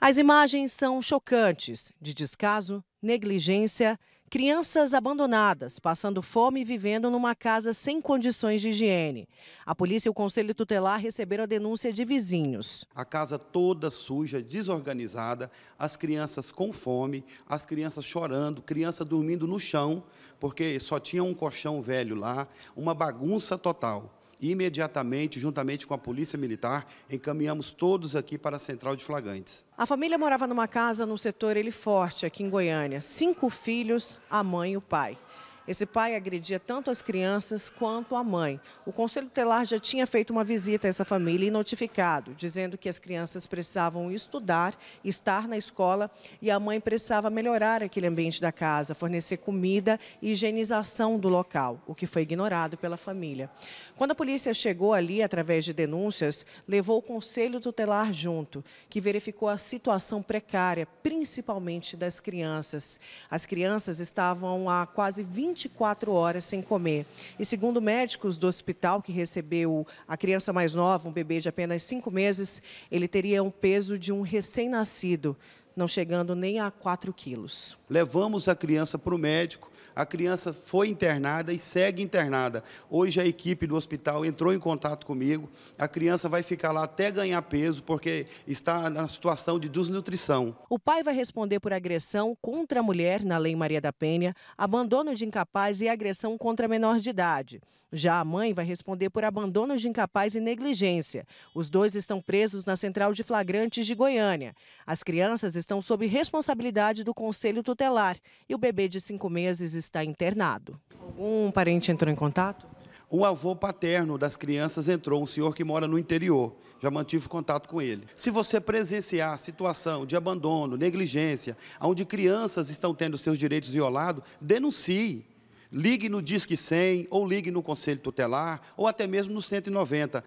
As imagens são chocantes de descaso, negligência, crianças abandonadas, passando fome e vivendo numa casa sem condições de higiene. A polícia e o conselho tutelar receberam a denúncia de vizinhos. A casa toda suja, desorganizada, as crianças com fome, as crianças chorando, criança dormindo no chão, porque só tinha um colchão velho lá, uma bagunça total imediatamente, juntamente com a Polícia Militar, encaminhamos todos aqui para a Central de Flagrantes. A família morava numa casa no setor Ele Forte, aqui em Goiânia. Cinco filhos, a mãe e o pai. Esse pai agredia tanto as crianças quanto a mãe. O Conselho Telar já tinha feito uma visita a essa família e notificado, dizendo que as crianças precisavam estudar, estar na escola e a mãe precisava melhorar aquele ambiente da casa, fornecer comida e higienização do local, o que foi ignorado pela família. Quando a polícia chegou ali, através de denúncias, levou o Conselho Tutelar junto, que verificou a situação precária, principalmente das crianças. As crianças estavam há quase 20 24 horas sem comer. E segundo médicos do hospital que recebeu a criança mais nova, um bebê de apenas 5 meses, ele teria um peso de um recém-nascido, não chegando nem a 4 quilos. Levamos a criança para o médico, a criança foi internada e segue internada. Hoje a equipe do hospital entrou em contato comigo. A criança vai ficar lá até ganhar peso, porque está na situação de desnutrição. O pai vai responder por agressão contra a mulher na Lei Maria da Penha, abandono de incapaz e agressão contra menor de idade. Já a mãe vai responder por abandono de incapaz e negligência. Os dois estão presos na Central de Flagrantes de Goiânia. As crianças estão sob responsabilidade do Conselho Tutelar e o bebê de cinco meses está internado. Algum parente entrou em contato? Um avô paterno das crianças entrou, um senhor que mora no interior. Já mantive contato com ele. Se você presenciar situação de abandono, negligência, onde crianças estão tendo seus direitos violados, denuncie. Ligue no Disque 100 ou ligue no Conselho Tutelar ou até mesmo no 190.